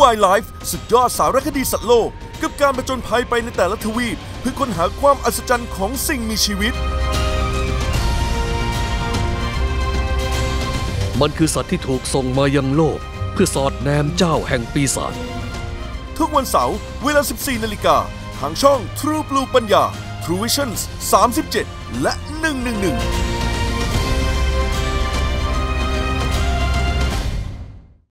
Wildlife สุดยอดสารคดีสัตว์โลก กับการประจนภัยไปในแต่ละทวีป เพื่อค้นหาความอัศจรรย์ของสิ่งมีชีวิต มันคือสัตว์ที่ถูกส่งมายังโลก เพื่อสอดแนมเจ้าแห่งปีศาจทุกวันเสาร์เวลา 14 นาฬิกา ทางช่อง True Blue ปัญญา True Visions 37 และ 111